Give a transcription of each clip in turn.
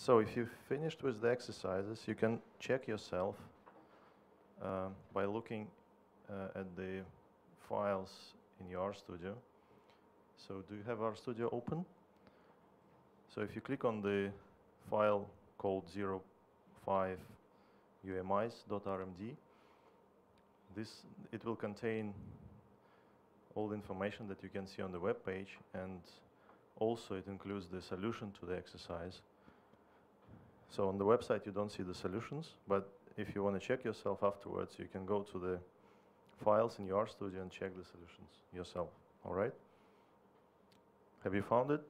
So if you've finished with the exercises, you can check yourself uh, by looking uh, at the files in your RStudio. So do you have RStudio open? So if you click on the file called 05 umis.rmd, this it will contain all the information that you can see on the web page and also it includes the solution to the exercise. So on the website you don't see the solutions, but if you want to check yourself afterwards, you can go to the files in your RStudio and check the solutions yourself, all right? Have you found it?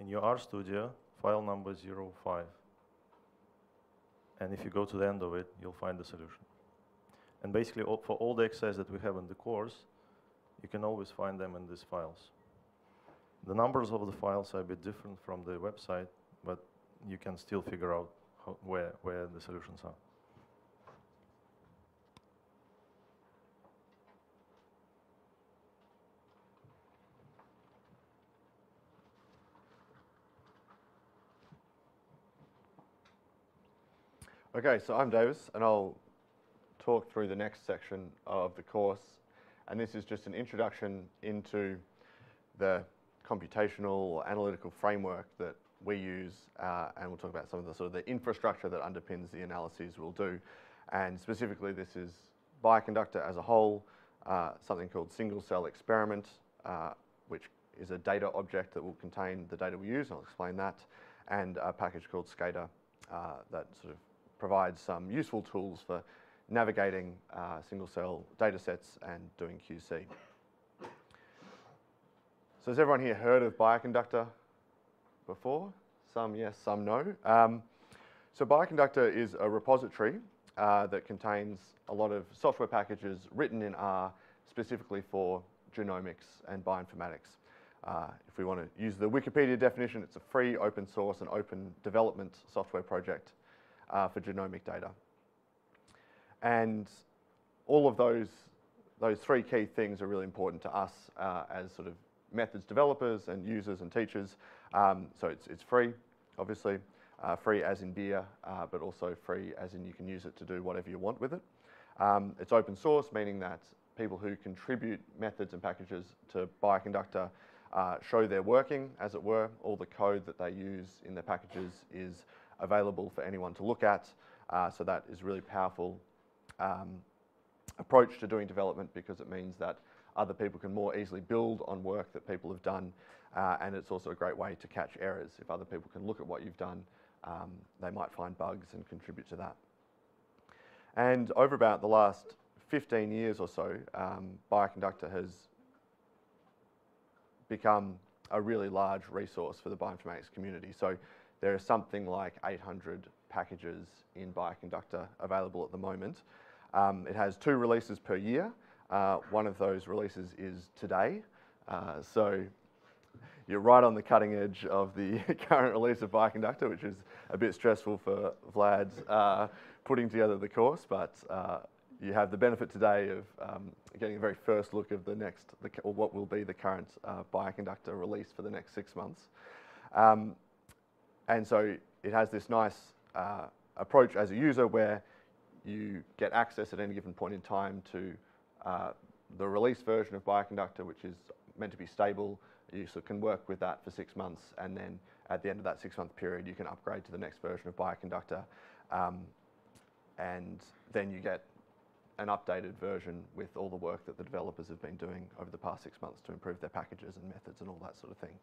In your RStudio, file number 05. And if you go to the end of it, you'll find the solution. And basically, all, for all the exercises that we have in the course, you can always find them in these files. The numbers of the files are a bit different from the website, but you can still figure out how, where, where the solutions are. Okay, so I'm Davis, and I'll talk through the next section of the course. And this is just an introduction into the computational or analytical framework that we use, uh, and we'll talk about some of the sort of the infrastructure that underpins the analyses we'll do. And specifically, this is Bioconductor as a whole, uh, something called single cell experiment, uh, which is a data object that will contain the data we use, and I'll explain that, and a package called scater uh, that sort of provides some useful tools for navigating uh, single cell data sets and doing QC. So has everyone here heard of Bioconductor before? Some yes, some no. Um, so Bioconductor is a repository uh, that contains a lot of software packages written in R specifically for genomics and bioinformatics. Uh, if we want to use the Wikipedia definition, it's a free, open source and open development software project uh, for genomic data. And all of those, those three key things are really important to us uh, as sort of methods developers and users and teachers. Um, so it's, it's free, obviously, uh, free as in beer, uh, but also free as in you can use it to do whatever you want with it. Um, it's open source, meaning that people who contribute methods and packages to Bioconductor uh, show their working, as it were. All the code that they use in their packages is available for anyone to look at. Uh, so that is really powerful um, approach to doing development because it means that other people can more easily build on work that people have done. Uh, and it's also a great way to catch errors. If other people can look at what you've done, um, they might find bugs and contribute to that. And over about the last 15 years or so, um, Bioconductor has become a really large resource for the bioinformatics community. So there are something like 800 packages in Bioconductor available at the moment. Um, it has two releases per year. Uh, one of those releases is today. Uh, so you're right on the cutting edge of the current release of Bioconductor, which is a bit stressful for Vlad's uh, putting together the course, but uh, you have the benefit today of um, getting a very first look of the next, the, or what will be the current uh, Bioconductor release for the next six months. Um, and so it has this nice uh, approach as a user where you get access at any given point in time to uh, the release version of Bioconductor, which is meant to be stable. You can work with that for six months, and then at the end of that six-month period, you can upgrade to the next version of Bioconductor, um, and then you get an updated version with all the work that the developers have been doing over the past six months to improve their packages and methods and all that sort of thing.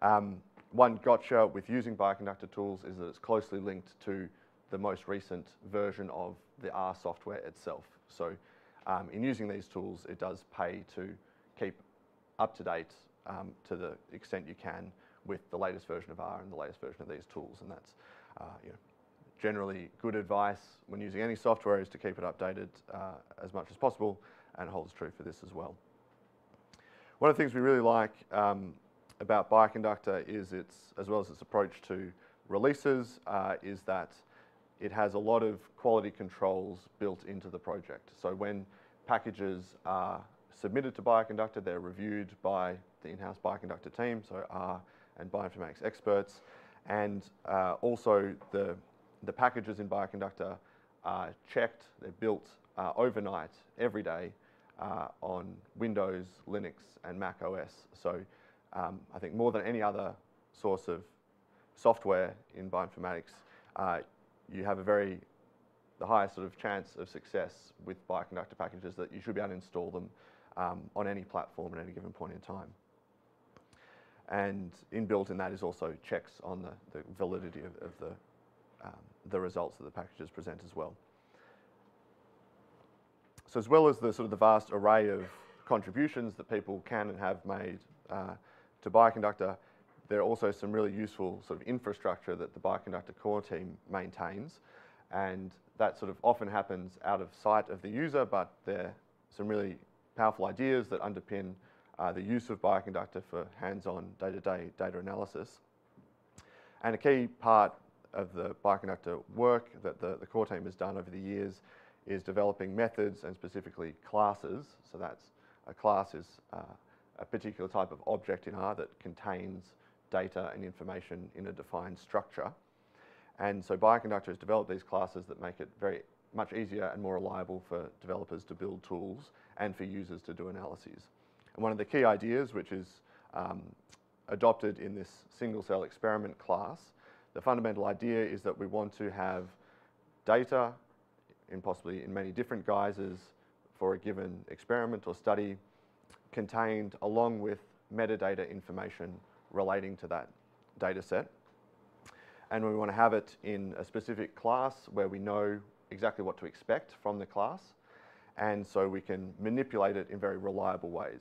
Um, one gotcha with using bioconductor tools is that it's closely linked to the most recent version of the R software itself. So um, in using these tools, it does pay to keep up to date um, to the extent you can with the latest version of R and the latest version of these tools. And that's uh, you know, generally good advice when using any software is to keep it updated uh, as much as possible and holds true for this as well. One of the things we really like um, about Bioconductor is its, as well as its approach to releases, uh, is that it has a lot of quality controls built into the project. So when packages are submitted to Bioconductor. They're reviewed by the in-house Bioconductor team, so R and bioinformatics experts. And uh, also the, the packages in Bioconductor are checked, they're built uh, overnight, every day, uh, on Windows, Linux, and Mac OS. So um, I think more than any other source of software in bioinformatics, uh, you have a very the highest sort of chance of success with bioconductor packages that you should be able to install them um, on any platform at any given point in time. And inbuilt in that is also checks on the, the validity of, of the, um, the results that the packages present as well. So as well as the sort of the vast array of contributions that people can and have made uh, to Bioconductor, there are also some really useful sort of infrastructure that the Bioconductor core team maintains. And that sort of often happens out of sight of the user, but there are some really powerful ideas that underpin uh, the use of Bioconductor for hands-on day-to-day data analysis. And a key part of the Bioconductor work that the, the core team has done over the years is developing methods and specifically classes. So that's a class is uh, a particular type of object in R that contains data and information in a defined structure. And so Bioconductor has developed these classes that make it very much easier and more reliable for developers to build tools and for users to do analyses. And one of the key ideas, which is um, adopted in this single cell experiment class, the fundamental idea is that we want to have data in possibly in many different guises for a given experiment or study contained along with metadata information relating to that data set. And we want to have it in a specific class where we know exactly what to expect from the class. And so we can manipulate it in very reliable ways.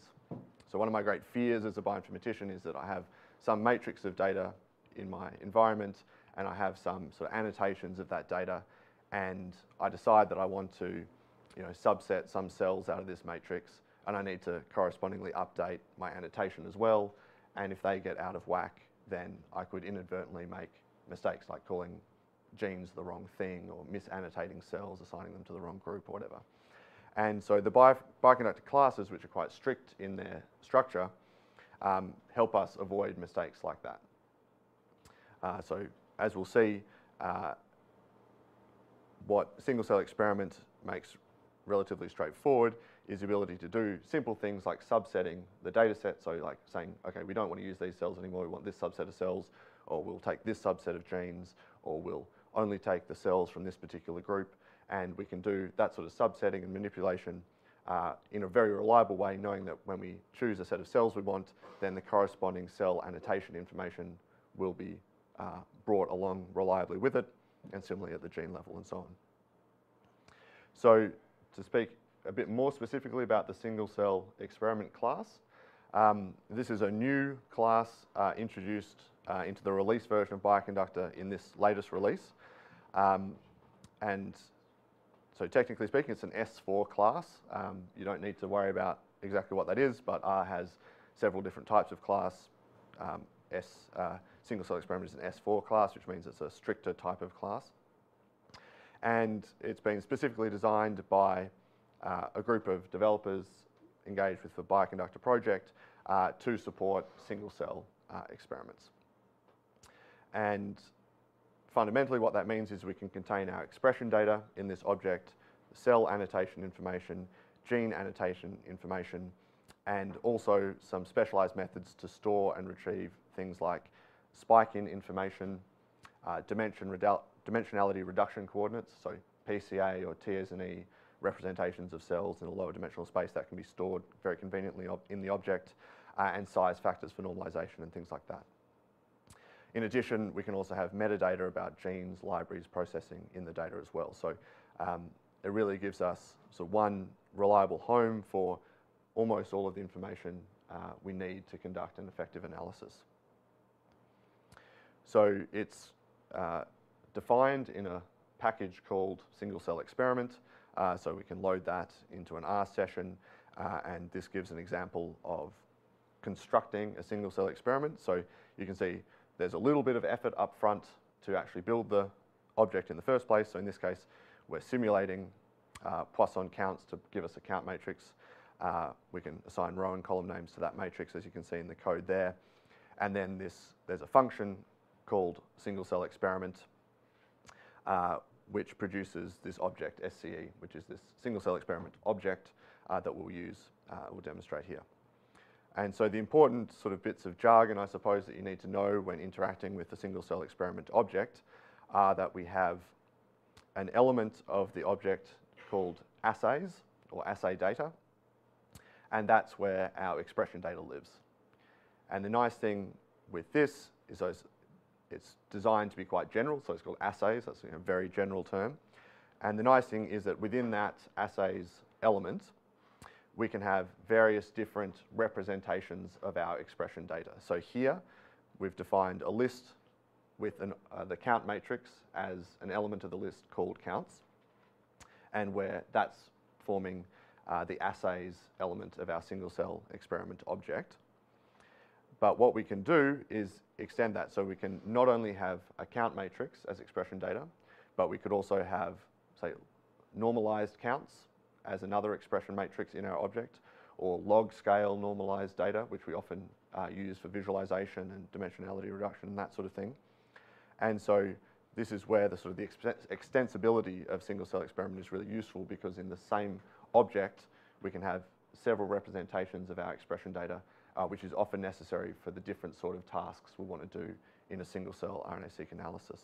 So one of my great fears as a bioinformatician is that I have some matrix of data in my environment and I have some sort of annotations of that data and I decide that I want to you know, subset some cells out of this matrix and I need to correspondingly update my annotation as well. And if they get out of whack, then I could inadvertently make mistakes like calling genes the wrong thing or misannotating cells, assigning them to the wrong group or whatever. And so the bio bioconductor classes, which are quite strict in their structure, um, help us avoid mistakes like that. Uh, so as we'll see, uh, what single cell experiment makes relatively straightforward is the ability to do simple things like subsetting the data set. So like saying, okay, we don't want to use these cells anymore, we want this subset of cells, or we'll take this subset of genes, or we'll only take the cells from this particular group. And we can do that sort of subsetting and manipulation uh, in a very reliable way, knowing that when we choose a set of cells we want, then the corresponding cell annotation information will be uh, brought along reliably with it and similarly at the gene level and so on. So to speak a bit more specifically about the single cell experiment class, um, this is a new class uh, introduced uh, into the release version of Bioconductor in this latest release. Um, and so technically speaking, it's an S4 class. Um, you don't need to worry about exactly what that is, but R has several different types of class. Um, S, uh, single cell experiment is an S4 class, which means it's a stricter type of class. And it's been specifically designed by uh, a group of developers engaged with the Bioconductor project uh, to support single cell uh, experiments. And fundamentally what that means is we can contain our expression data in this object, cell annotation information, gene annotation information, and also some specialized methods to store and retrieve things like spike in information, uh, dimension redu dimensionality reduction coordinates, so PCA or T-SNE representations of cells in a lower dimensional space that can be stored very conveniently in the object, uh, and size factors for normalization and things like that. In addition, we can also have metadata about genes, libraries, processing in the data as well. So um, it really gives us so one reliable home for almost all of the information uh, we need to conduct an effective analysis. So it's uh, defined in a package called single cell experiment. Uh, so we can load that into an R session uh, and this gives an example of constructing a single cell experiment. So you can see there's a little bit of effort up front to actually build the object in the first place. So in this case, we're simulating uh, Poisson counts to give us a count matrix. uh, we can assign row and column names to that matrix, as you can see in the code there. And then this, there's a function called single cell experiment, uh, which produces this object SCE, which is this single cell experiment object uh, that we'll use, uh, we'll demonstrate here. And so the important sort of bits of jargon, I suppose, that you need to know when interacting with the single cell experiment object are that we have an element of the object called assays or assay data, and that's where our expression data lives. And the nice thing with this is those, it's designed to be quite general, so it's called assays, that's a very general term. And the nice thing is that within that assays element, we can have various different representations of our expression data. So here, we've defined a list with an, uh, the count matrix as an element of the list called counts, and where that's forming uh, the assays element of our single cell experiment object. But what we can do is extend that so we can not only have a count matrix as expression data, but we could also have, say, normalized counts as another expression matrix in our object, or log scale normalized data, which we often uh, use for visualization and dimensionality reduction and that sort of thing. And so this is where the sort of the extensibility of single cell experiment is really useful because in the same object, we can have several representations of our expression data, uh, which is often necessary for the different sort of tasks we want to do in a single cell RNA-seq analysis.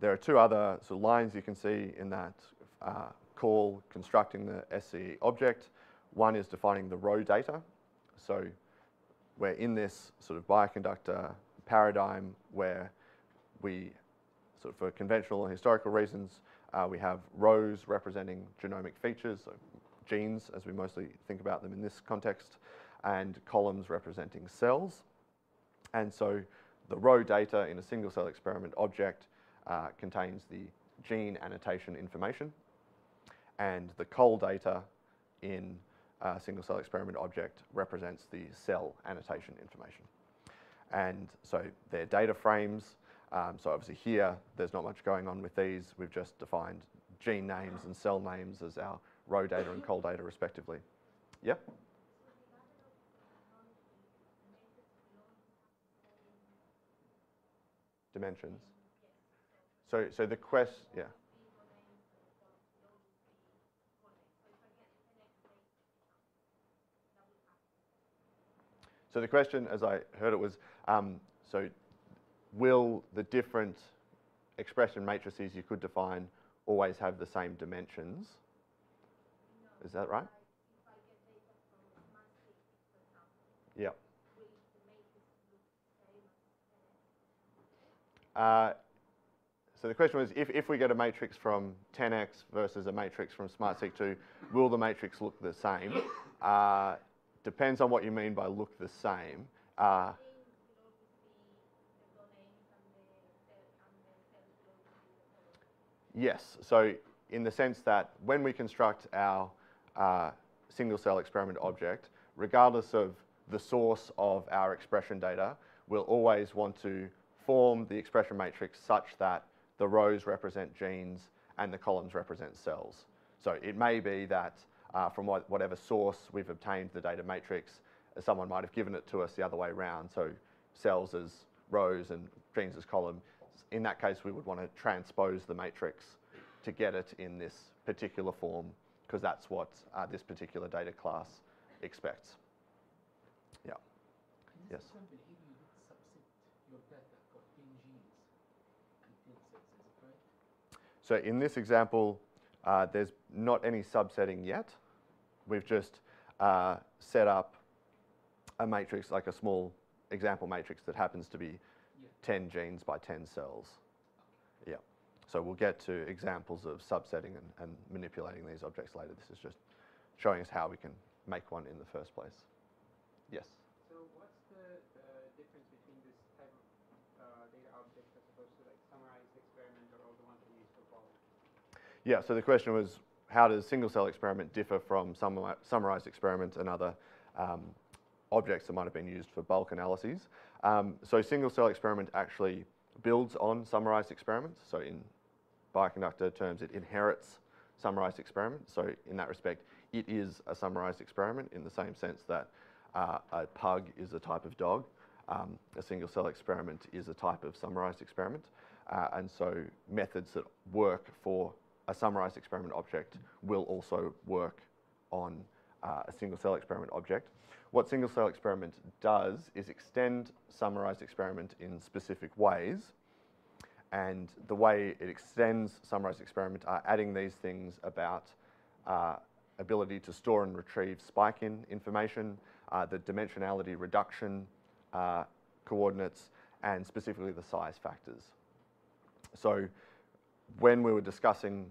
There are two other sort of lines you can see in that uh, call constructing the SCE object. One is defining the row data. So we're in this sort of bioconductor paradigm where we, sort of for conventional and historical reasons, uh, we have rows representing genomic features, so genes as we mostly think about them in this context, and columns representing cells. And so the row data in a single cell experiment object uh, contains the gene annotation information, and the col data in a single cell experiment object represents the cell annotation information. And so they're data frames. Um, so obviously here, there's not much going on with these. We've just defined gene names and cell names as our row data and col data respectively. Yeah? Dimensions. So, so the quest, yeah. So the question, as I heard it, was, um, so will the different expression matrices you could define always have the same dimensions? Is that right? Yeah. Uh, so the question was, if, if we get a matrix from 10x versus a matrix from SmartSeq2, will the matrix look the same? Uh, depends on what you mean by look the same. Uh, yes, so in the sense that when we construct our uh, single cell experiment object, regardless of the source of our expression data, we'll always want to form the expression matrix such that the rows represent genes and the columns represent cells. So it may be that uh, from what, whatever source we've obtained the data matrix, someone might have given it to us the other way around. So cells as rows and genes as columns. In that case, we would want to transpose the matrix to get it in this particular form because that's what uh, this particular data class expects. Yeah. Yes. So in this example, uh, there's not any subsetting yet. We've just uh, set up a matrix, like a small example matrix that happens to be yeah. 10 genes by 10 cells. So we'll get to examples of subsetting and, and manipulating these objects later. This is just showing us how we can make one in the first place. Yes? So what's the, the difference between this type of uh, data object as opposed to like summarized experiment or all the ones that we use for bulk? Yeah, so the question was, how does single cell experiment differ from some summarized experiments and other um, objects that might have been used for bulk analyses? Um, so single cell experiment actually builds on summarized experiments. So in bioconductor terms, it inherits summarized experiments. So in that respect, it is a summarized experiment in the same sense that uh, a pug is a type of dog. Um, a single cell experiment is a type of summarized experiment. Uh, and so methods that work for a summarized experiment object will also work on uh, a single cell experiment object. What single cell experiment does is extend summarized experiment in specific ways. And the way it extends summarized experiment are adding these things about uh, ability to store and retrieve spike in information, uh, the dimensionality reduction uh, coordinates, and specifically the size factors. So when we were discussing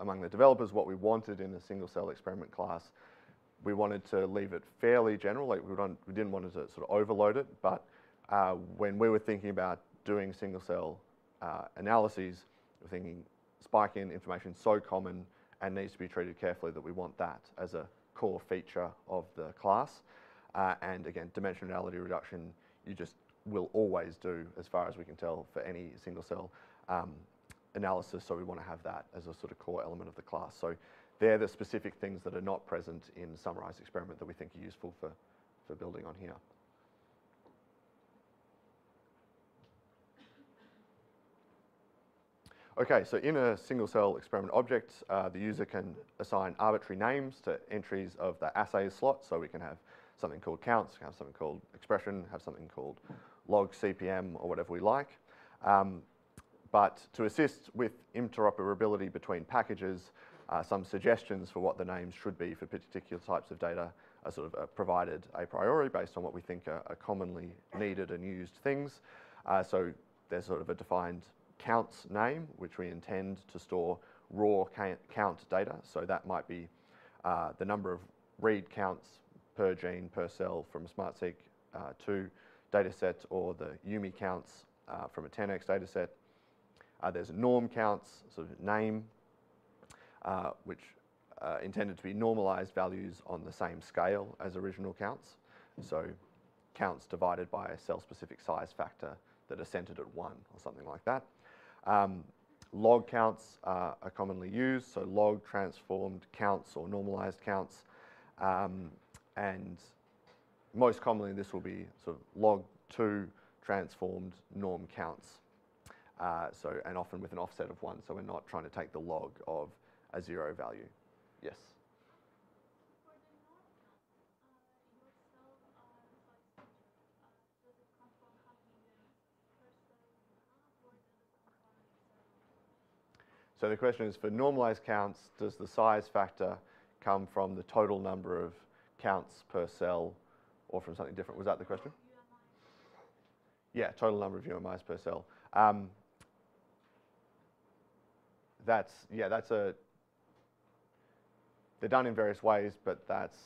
among the developers what we wanted in a single cell experiment class, we wanted to leave it fairly general. Like we, we didn't want to sort of overload it, but uh, when we were thinking about doing single cell uh, analyses, we're thinking spike in information is so common and needs to be treated carefully that we want that as a core feature of the class. Uh, and again, dimensionality reduction, you just will always do, as far as we can tell, for any single cell um, analysis. So we want to have that as a sort of core element of the class. So they're the specific things that are not present in summarized experiment that we think are useful for, for building on here. Okay, so in a single cell experiment object, uh, the user can assign arbitrary names to entries of the assay slot. So we can have something called counts, have something called expression, have something called log CPM or whatever we like. Um, but to assist with interoperability between packages, uh, some suggestions for what the names should be for particular types of data are sort of uh, provided a priori based on what we think are, are commonly needed and used things. Uh, so there's sort of a defined counts name, which we intend to store raw count data. So that might be uh, the number of read counts per gene, per cell from SmartSeq uh, 2 dataset or the UMI counts uh, from a 10x dataset. Uh, there's norm counts, sort of name, uh, which uh, intended to be normalized values on the same scale as original counts. So counts divided by a cell-specific size factor that are centered at one or something like that. Um, log counts are commonly used, so log transformed counts or normalized counts. Um, and most commonly this will be sort of log 2 transformed norm counts. Uh, so, and often with an offset of 1, so we're not trying to take the log of a zero value. Yes? So the question is, for normalized counts, does the size factor come from the total number of counts per cell or from something different? Was that the question? Yeah, total number of UMIs per cell. Um, that's, yeah, that's a, they're done in various ways, but that's,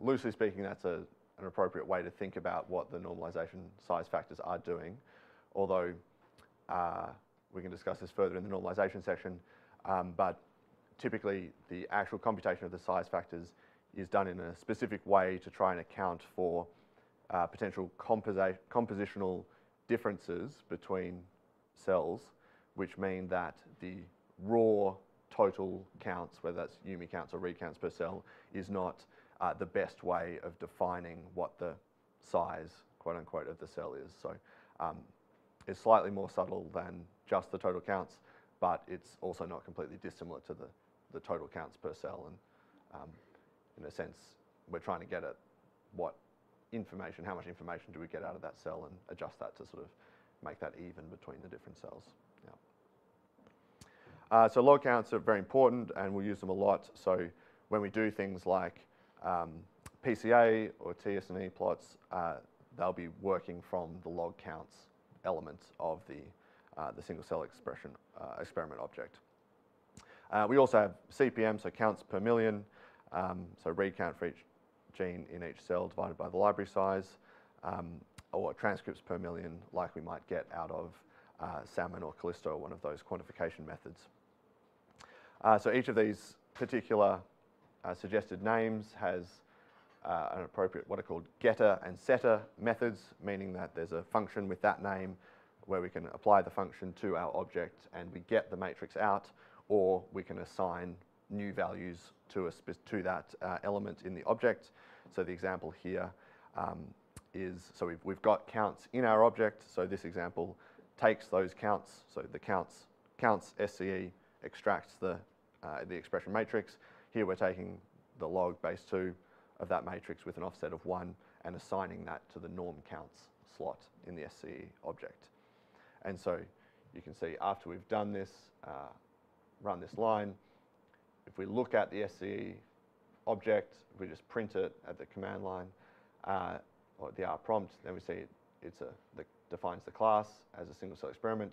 loosely speaking, that's a, an appropriate way to think about what the normalization size factors are doing. Although uh, we can discuss this further in the normalization section, um, but typically the actual computation of the size factors is done in a specific way to try and account for uh, potential compositional differences between cells, which mean that the raw total counts, whether that's UMI counts or recounts per cell, is not uh, the best way of defining what the size, quote unquote, of the cell is. So um, it's slightly more subtle than just the total counts, but it's also not completely dissimilar to the, the total counts per cell. And um, in a sense, we're trying to get at what information, how much information do we get out of that cell and adjust that to sort of make that even between the different cells. Uh, so log counts are very important and we'll use them a lot. So when we do things like um, PCA or TSNE plots, uh, they'll be working from the log counts element of the, uh, the single cell expression uh, experiment object. Uh, we also have CPM, so counts per million, um, so read count for each gene in each cell divided by the library size, um, or transcripts per million like we might get out of uh, Salmon or kallisto, one of those quantification methods. Uh, so each of these particular uh, suggested names has uh, an appropriate what are called getter and setter methods, meaning that there's a function with that name where we can apply the function to our object and we get the matrix out, or we can assign new values to, a to that uh, element in the object. So the example here um, is, so we've, we've got counts in our object. So this example takes those counts, so the counts, counts SCE extracts the, uh, the expression matrix. Here we're taking the log base 2 of that matrix with an offset of 1 and assigning that to the norm counts slot in the SCE object. And so you can see after we've done this, uh, run this line, if we look at the SCE object, if we just print it at the command line uh, or the R prompt, then we see it, it's a, the, defines the class as a single cell experiment,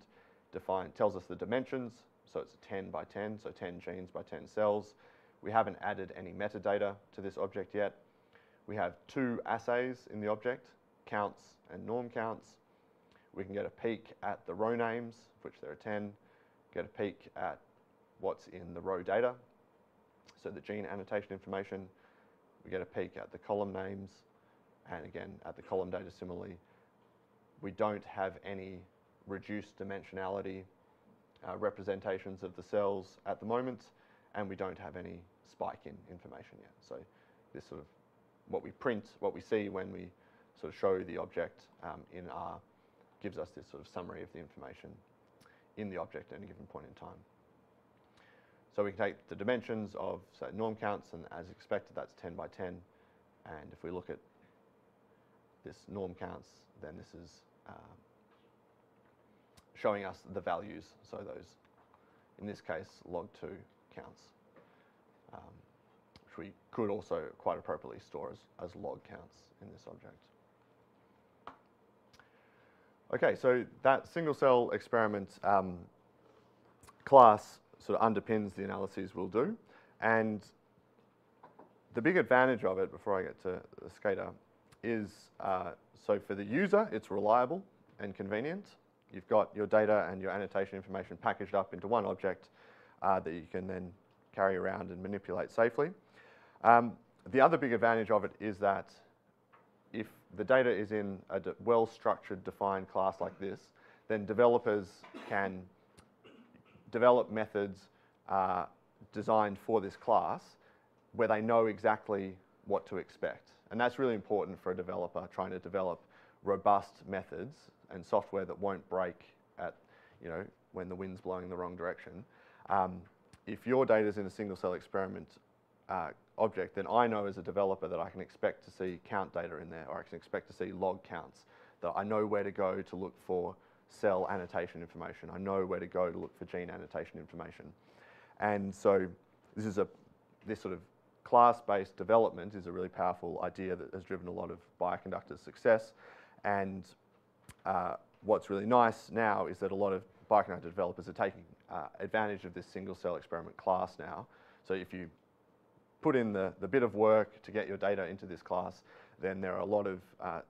define, tells us the dimensions, so it's 10 by 10, so 10 genes by 10 cells. We haven't added any metadata to this object yet. We have two assays in the object, counts and norm counts. We can get a peek at the row names, of which there are 10, get a peek at what's in the row data, so the gene annotation information. We get a peek at the column names, and again at the column data similarly. We don't have any reduced dimensionality uh, representations of the cells at the moment, and we don't have any spike in information yet. So this sort of what we print, what we see when we sort of show the object um, in R gives us this sort of summary of the information in the object at any given point in time. So we can take the dimensions of say, norm counts, and as expected, that's 10 by 10. And if we look at this norm counts, then this is uh, showing us the values. So those, in this case, log 2 counts, um, which we could also quite appropriately store as, as log counts in this object. Okay, so that single cell experiment um, class sort of underpins the analyses we'll do. And the big advantage of it, before I get to the scater, is uh, so for the user, it's reliable and convenient. You've got your data and your annotation information packaged up into one object uh, that you can then carry around and manipulate safely. Um, the other big advantage of it is that if the data is in a well-structured, defined class like this, then developers can develop methods uh, designed for this class where they know exactly what to expect. And that's really important for a developer trying to develop robust methods and software that won't break at, you know, when the wind's blowing the wrong direction. Um, if your data is in a single cell experiment uh, object, then I know as a developer that I can expect to see count data in there, or I can expect to see log counts, that I know where to go to look for cell annotation information. I know where to go to look for gene annotation information. And so this is a, this sort of class-based development is a really powerful idea that has driven a lot of bioconductors' success. And uh, what's really nice now is that a lot of bioconductor developers are taking uh, advantage of this single cell experiment class now. So if you put in the, the bit of work to get your data into this class, then there are a lot of uh,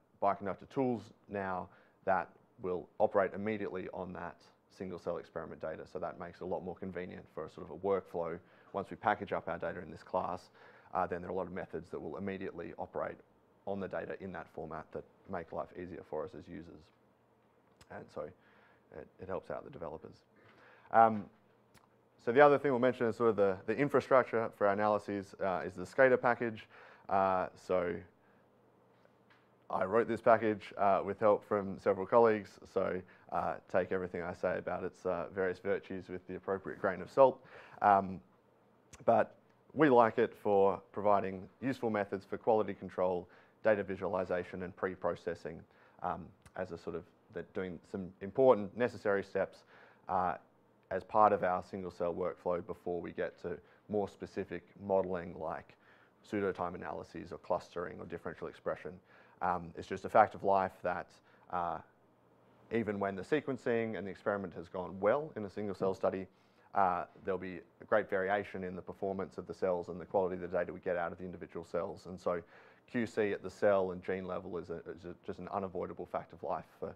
tools now that will operate immediately on that single cell experiment data. So that makes it a lot more convenient for a sort of a workflow. Once we package up our data in this class, uh, then there are a lot of methods that will immediately operate on the data in that format that make life easier for us as users. And so it, it helps out the developers. Um, so the other thing we'll mention is sort of the, the infrastructure for our analyses uh, is the scater package. Uh, so I wrote this package uh, with help from several colleagues, so uh, take everything I say about its uh, various virtues with the appropriate grain of salt. Um, but we like it for providing useful methods for quality control, data visualization, and pre-processing um, as a sort of doing some important necessary steps uh, as part of our single cell workflow before we get to more specific modeling like pseudotime analyses or clustering or differential expression. Um, it's just a fact of life that uh, even when the sequencing and the experiment has gone well in a single cell study, uh, there'll be a great variation in the performance of the cells and the quality of the data we get out of the individual cells. And so QC at the cell and gene level is, a, is a, just an unavoidable fact of life for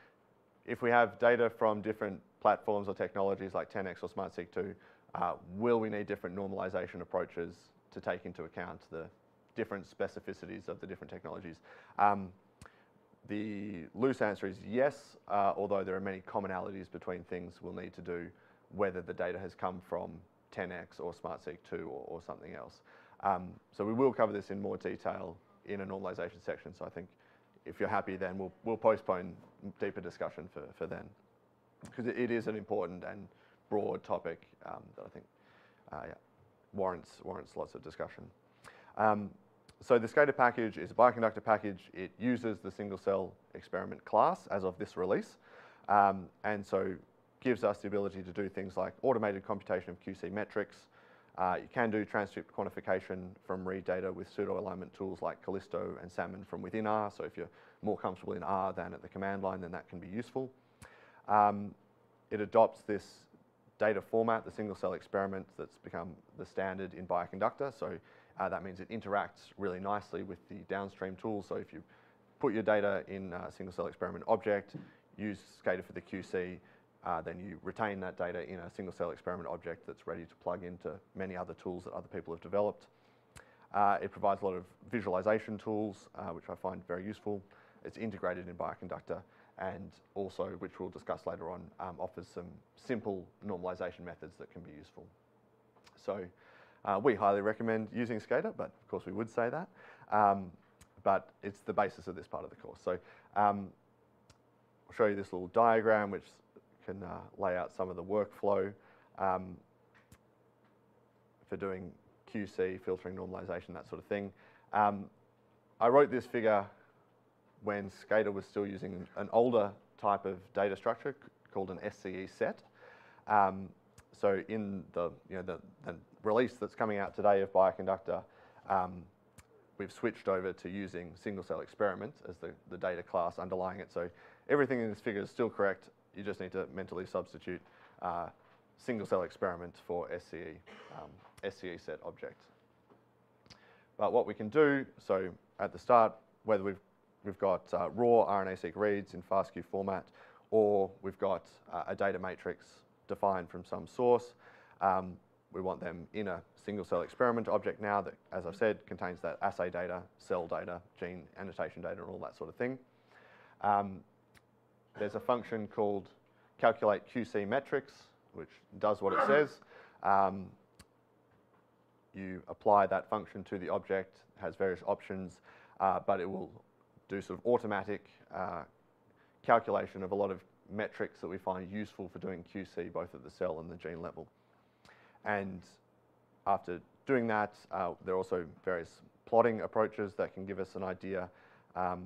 if we have data from different platforms or technologies like 10x or SmartSeq2, uh, will we need different normalization approaches to take into account the different specificities of the different technologies? Um, the loose answer is yes, uh, although there are many commonalities between things we'll need to do, whether the data has come from 10x or SmartSeq2 or, or something else. Um, so we will cover this in more detail in a normalization section. So I think if you're happy, then we'll, we'll postpone deeper discussion for, for then. Because it, it is an important and broad topic um, that I think uh, yeah, warrants, warrants lots of discussion. Um, so the scater package is a bioconductor package. It uses the single cell experiment class as of this release. Um, and so gives us the ability to do things like automated computation of QC metrics. Uh, you can do transcript quantification from read data with pseudo alignment tools like kallisto and Salmon from within R. So if you're more comfortable in R than at the command line, then that can be useful. Um, it adopts this data format, the single cell experiment that's become the standard in Bioconductor. So uh, that means it interacts really nicely with the downstream tools. So if you put your data in a single cell experiment object, use scater for the QC, uh, then you retain that data in a single cell experiment object that's ready to plug into many other tools that other people have developed. Uh, it provides a lot of visualization tools, uh, which I find very useful. It's integrated in Bioconductor and also, which we'll discuss later on, um, offers some simple normalization methods that can be useful. So uh, we highly recommend using scater, but of course we would say that. Um, but it's the basis of this part of the course. So um, I'll show you this little diagram which can uh, lay out some of the workflow um, for doing QC, filtering, normalization, that sort of thing. Um, I wrote this figure when scater was still using an older type of data structure called an SCE set. Um, so in the, you know, the, the, release that's coming out today of Bioconductor, um, we've switched over to using single cell experiments as the, the data class underlying it. So everything in this figure is still correct. You just need to mentally substitute uh, single cell experiment for SCE, um, SCE set object. But what we can do, so at the start, whether we've we've got uh, raw RNA-seq reads in FASTQ format, or we've got uh, a data matrix defined from some source. Um, we want them in a single cell experiment object now that, as I've said, contains that assay data, cell data, gene annotation data, and all that sort of thing. Um, there's a function called calculate QC metrics, which does what it says. Um, you apply that function to the object, has various options, uh, but it will do sort of automatic uh, calculation of a lot of metrics that we find useful for doing QC both at the cell and the gene level. And after doing that, uh, there are also various plotting approaches that can give us an idea um,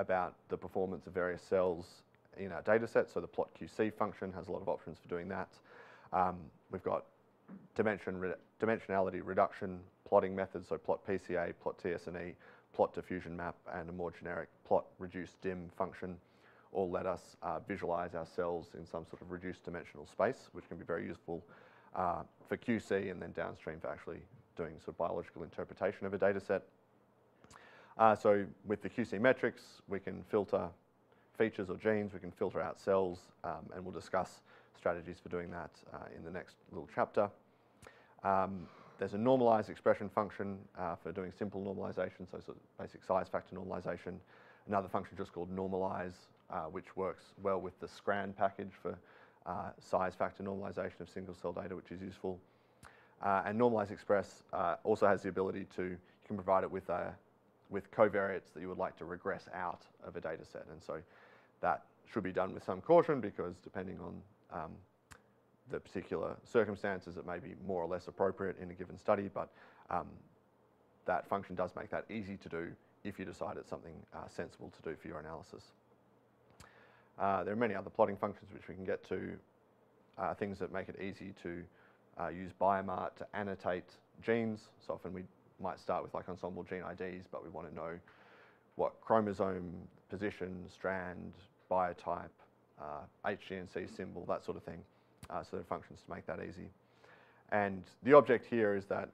about the performance of various cells in our data set. So the plot QC function has a lot of options for doing that. Um, we've got dimension re dimensionality reduction plotting methods, so plot PCA, plot TSNE, plot diffusion map and a more generic plot reduce dim function all let us uh, visualize our cells in some sort of reduced dimensional space, which can be very useful uh, for QC and then downstream for actually doing sort of biological interpretation of a data set. Uh, so with the QC metrics, we can filter features or genes, we can filter out cells, um, and we'll discuss strategies for doing that uh, in the next little chapter. Um, there's a normalized expression function uh, for doing simple normalization, so sort of basic size factor normalization. Another function just called normalize, uh, which works well with the SCRAN package for uh, size factor normalization of single cell data, which is useful. Uh, and normalize express also has the ability to, you can provide it with, a, with covariates that you would like to regress out of a data set. And so that should be done with some caution because depending on um, the particular circumstances, it may be more or less appropriate in a given study, but um, that function does make that easy to do if you decide it's something uh, sensible to do for your analysis. Uh, there are many other plotting functions which we can get to, uh, things that make it easy to uh, use Biomart to annotate genes. So often we might start with like Ensembl gene IDs, but we want to know what chromosome, position, strand, biotype, HGNC uh, symbol, that sort of thing. Uh, so there are functions to make that easy. And the object here is that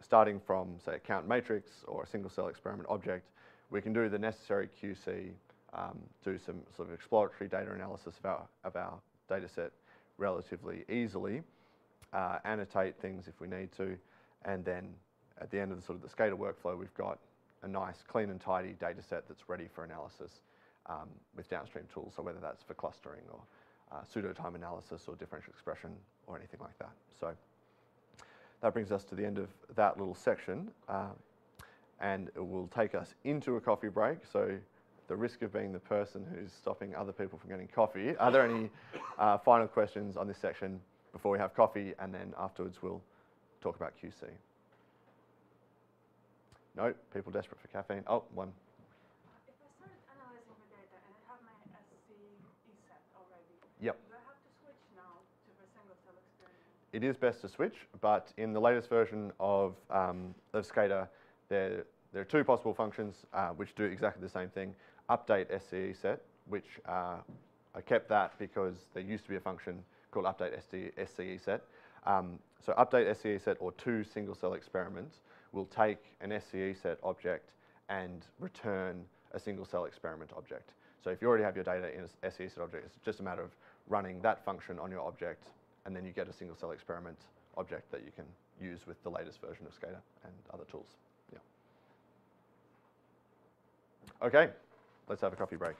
starting from, say, a count matrix or a single cell experiment object, we can do the necessary QC um, do some sort of exploratory data analysis of our, of our data set relatively easily, uh, annotate things if we need to, and then at the end of the sort of the scater workflow, we've got a nice clean and tidy data set that's ready for analysis um, with downstream tools, so whether that's for clustering or uh, pseudo-time analysis or differential expression or anything like that. So that brings us to the end of that little section, uh, and it will take us into a coffee break. So the risk of being the person who's stopping other people from getting coffee. Are there any uh, final questions on this section before we have coffee, and then afterwards we'll talk about QC? No, people desperate for caffeine. Oh, one. If I started analyzing the data and I have my SCE set already, Yep. do I have to switch now to the single cell experiment? It is best to switch, but in the latest version of, um, of scater, there, there are two possible functions uh, which do exactly the same thing. Update SCE set, which uh, I kept that because there used to be a function called update SCE, SCE set. Um, so update SCE set or two single cell experiments will take an SCE set object and return a single cell experiment object. So if you already have your data in a SCE set object, it's just a matter of running that function on your object and then you get a single cell experiment object that you can use with the latest version of scater and other tools. Yeah. Okay, let's have a coffee break.